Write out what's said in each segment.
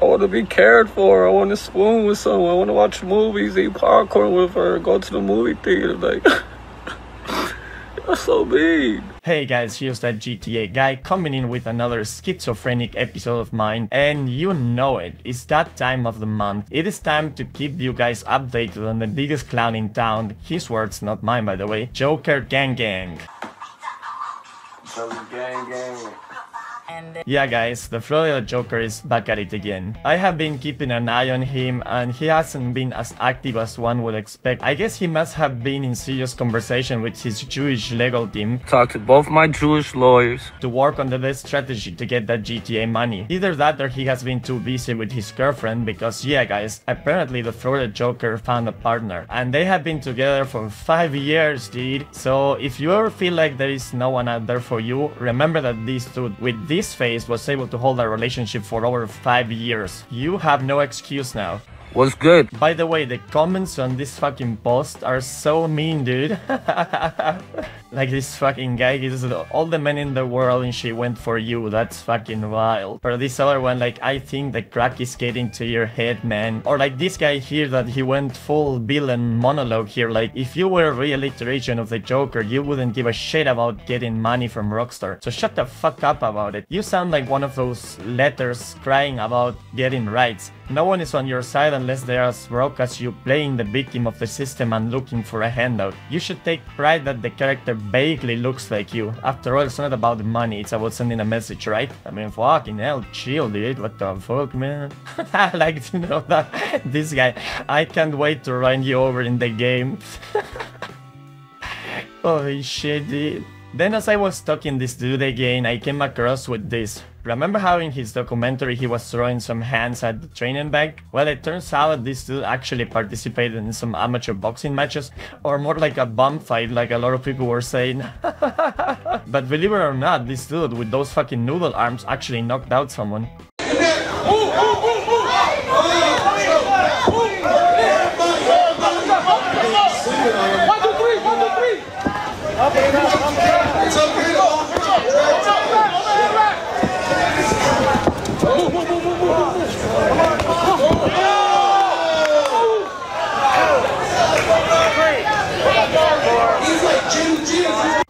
I want to be cared for. I want to spoon with someone. I want to watch movies, eat popcorn with her, go to the movie theater. Like, that's so mean. Hey guys, here's that GTA guy coming in with another schizophrenic episode of mine and you know it, it's that time of the month. It is time to keep you guys updated on the biggest clown in town, his words, not mine by the way, Joker Gang Gang. Joker Gang Gang. Yeah guys, the Florida Joker is back at it again. I have been keeping an eye on him and he hasn't been as active as one would expect. I guess he must have been in serious conversation with his Jewish legal team. Talk to both my Jewish lawyers. To work on the best strategy to get that GTA money. Either that or he has been too busy with his girlfriend because yeah guys, apparently the Florida Joker found a partner. And they have been together for 5 years dude. So if you ever feel like there is no one out there for you, remember that this dude with this this face was able to hold a relationship for over 5 years. You have no excuse now. What's good? By the way, the comments on this fucking post are so mean, dude. like this fucking guy gives all the men in the world and she went for you. That's fucking wild. Or this other one, like, I think the crack is getting to your head, man. Or like this guy here that he went full villain monologue here. Like, if you were a real iteration of the Joker, you wouldn't give a shit about getting money from Rockstar. So shut the fuck up about it. You sound like one of those letters crying about getting rights. No one is on your side unless they are as broke as you playing the victim of the system and looking for a handout. You should take pride that the character vaguely looks like you. After all, it's not about the money, it's about sending a message, right? I mean, fucking hell, chill, dude. What the fuck, man? I like to know that. This guy, I can't wait to run you over in the game. Holy shit, dude. Then as I was stalking this dude again, I came across with this. Remember how in his documentary he was throwing some hands at the training bag? Well, it turns out this dude actually participated in some amateur boxing matches, or more like a bum fight like a lot of people were saying. but believe it or not, this dude with those fucking noodle arms actually knocked out someone.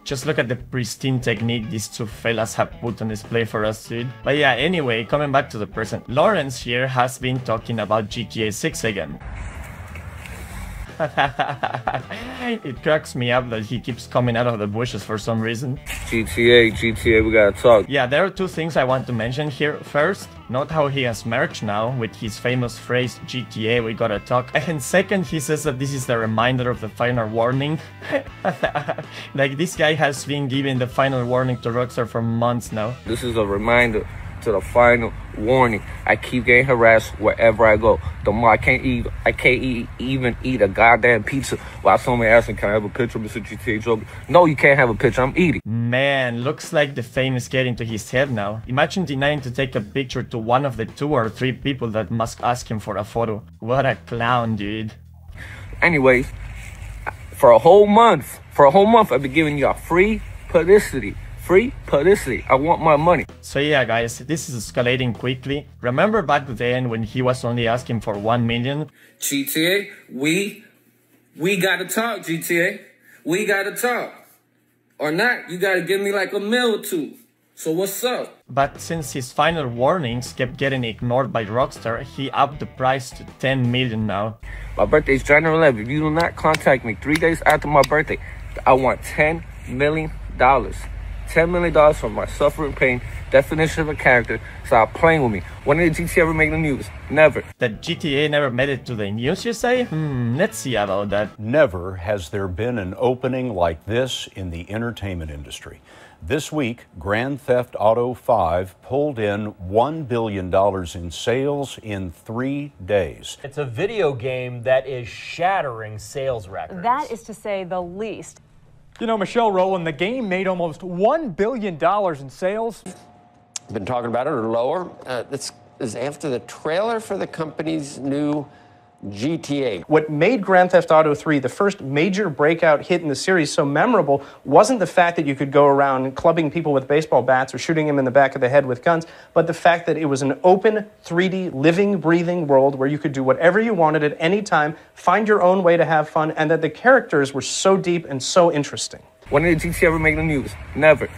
Just look at the pristine technique these two fellas have put on display for us, dude. But yeah, anyway, coming back to the present. Lawrence here has been talking about GTA 6 again. it cracks me up that he keeps coming out of the bushes for some reason. GTA, GTA, we gotta talk. Yeah, there are two things I want to mention here. First, note how he has merch now with his famous phrase GTA, we gotta talk. And second, he says that this is the reminder of the final warning. like this guy has been giving the final warning to Rockstar for months now. This is a reminder to the final warning. I keep getting harassed wherever I go. The more I can't eat, I can't eat, even eat a goddamn pizza while someone asking, "Can I have a picture, Mr. GTA Joker?" No, you can't have a picture. I'm eating. Man, looks like the fame is getting to his head now. Imagine denying to take a picture to one of the two or three people that must ask him for a photo. What a clown, dude. Anyways, for a whole month, for a whole month, I've been giving you a free publicity free publicity. I want my money. So yeah, guys, this is escalating quickly. Remember back then when he was only asking for 1 million? GTA, we, we gotta talk, GTA. We gotta talk. Or not, you gotta give me like a mil or two. So what's up? But since his final warnings kept getting ignored by Rockstar, he upped the price to 10 million now. My birthday is January 11th. If you do not contact me three days after my birthday, I want 10 million dollars. $10 million for my suffering pain, definition of a character, stop playing with me. When did GTA ever make the news? Never. That GTA never made it to the news, you say? Hmm, let's see about that. Never has there been an opening like this in the entertainment industry. This week, Grand Theft Auto 5 pulled in $1 billion in sales in three days. It's a video game that is shattering sales records. That is to say the least. You know, Michelle Rowland, the game made almost $1 billion in sales. Been talking about it or lower. Uh, this is after the trailer for the company's new GTA. What made Grand Theft Auto 3 the first major breakout hit in the series so memorable wasn't the fact that you could go around clubbing people with baseball bats or shooting them in the back of the head with guns, but the fact that it was an open, 3D, living, breathing world where you could do whatever you wanted at any time, find your own way to have fun, and that the characters were so deep and so interesting. When did GTA ever make the news? Never.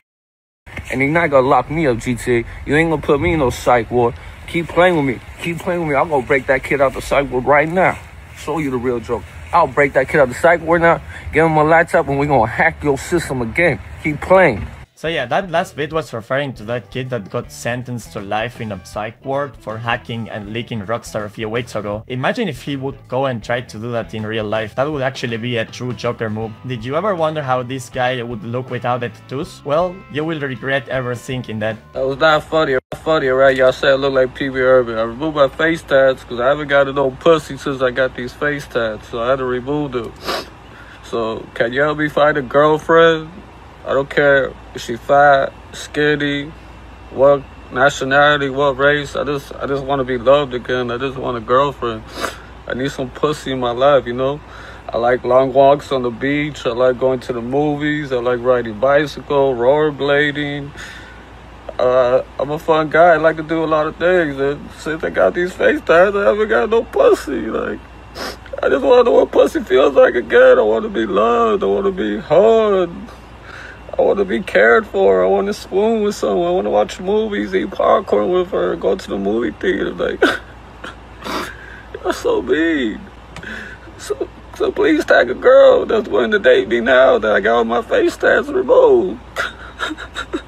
And you're not gonna lock me up, GTA. You ain't gonna put me in no psych ward. Keep playing with me. Keep playing with me. I'm gonna break that kid out the ward right now. Show you the real joke. I'll break that kid out the psych ward now. Give him a laptop and we're gonna hack your system again. Keep playing. So yeah, that last bit was referring to that kid that got sentenced to life in a psych ward for hacking and leaking Rockstar a few weeks ago. Imagine if he would go and try to do that in real life. That would actually be a true Joker move. Did you ever wonder how this guy would look without the tattoos? Well, you will regret ever thinking that. That was not funny. Funny, right? Y'all said I look like PB Urban. I removed my face tats because I haven't got no pussy since I got these face tats. So I had to remove them. So can you help me find a girlfriend? I don't care if she fat, skinny, what nationality, what race. I just I just want to be loved again. I just want a girlfriend. I need some pussy in my life, you know. I like long walks on the beach. I like going to the movies. I like riding bicycle, rollerblading. Uh, I'm a fun guy. I like to do a lot of things. And since I got these face tats, I haven't got no pussy. Like, I just want to know what pussy feels like again. I want to be loved. I want to be hugged. I want to be cared for. I want to spoon with someone. I want to watch movies, eat popcorn with her, go to the movie theater. Like, you're so mean. So, so please tag a girl that's willing to date me now that I got all my face tats removed.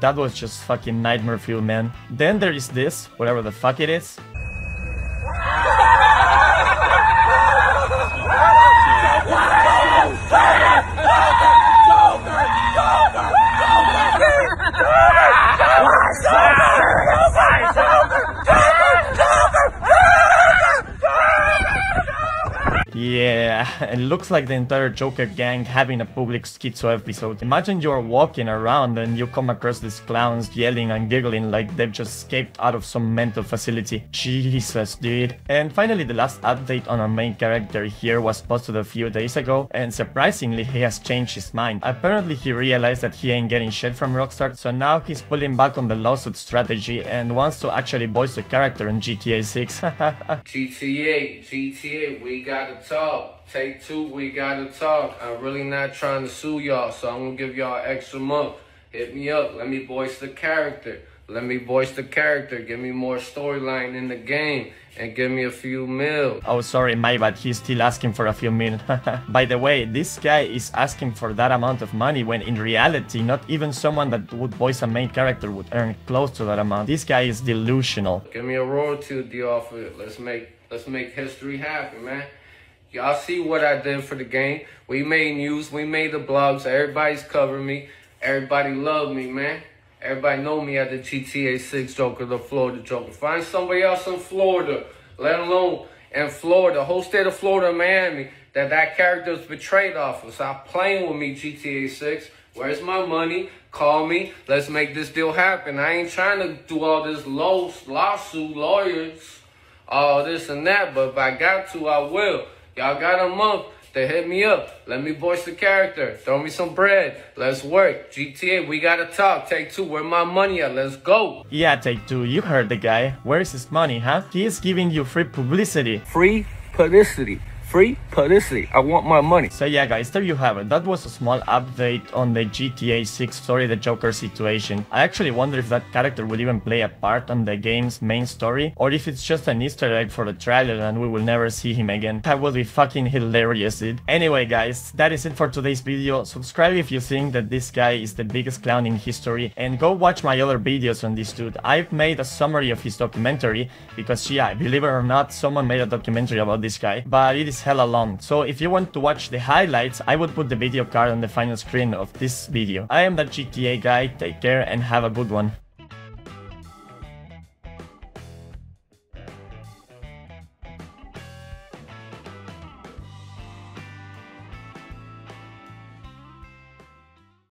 That was just fucking nightmare fuel, man. Then there is this, whatever the fuck it is. Yeah, it looks like the entire Joker gang having a public schizo episode. Imagine you're walking around and you come across these clowns yelling and giggling like they've just escaped out of some mental facility. Jesus, dude. And finally, the last update on our main character here was posted a few days ago, and surprisingly, he has changed his mind. Apparently, he realized that he ain't getting shit from Rockstar, so now he's pulling back on the lawsuit strategy and wants to actually voice the character in GTA 6. GTA, GTA, we gotta talk. Take two, we gotta talk. I'm really not trying to sue y'all, so I'm gonna give y'all extra month. Hit me up, let me voice the character. Let me voice the character. Give me more storyline in the game. And give me a few mil. Oh, sorry, my bad. He's still asking for a few mil. By the way, this guy is asking for that amount of money when in reality, not even someone that would voice a main character would earn close to that amount. This guy is delusional. Give me a royalty deal off of it. Let's make let's make history happen, man. Y'all see what I did for the game. We made news. We made the blogs. Everybody's covering me. Everybody love me, man. Everybody know me at the GTA 6 Joker, the Florida Joker. Find somebody else in Florida, let alone in Florida, whole state of Florida, Miami, that that character is betrayed off of. Stop playing with me, GTA 6. Where's my money? Call me. Let's make this deal happen. I ain't trying to do all this low lawsuit, lawyers, all this and that, but if I got to, I will. Y'all got a month to hit me up. Let me voice the character. Throw me some bread. Let's work. GTA, we gotta talk. Take two. Where my money at? Let's go. Yeah, take two. You heard the guy. Where is his money, huh? He is giving you free publicity. Free publicity. Free publicity. I want my money. So yeah guys, there you have it. That was a small update on the GTA 6 Story the Joker situation. I actually wonder if that character will even play a part on the game's main story, or if it's just an easter egg for the trailer and we will never see him again. That would be fucking hilarious, dude. Anyway guys, that is it for today's video. Subscribe if you think that this guy is the biggest clown in history, and go watch my other videos on this dude. I've made a summary of his documentary, because yeah, believe it or not, someone made a documentary about this guy, but it is hella long. So if you want to watch the highlights, I would put the video card on the final screen of this video. I am the GTA guy, take care and have a good one.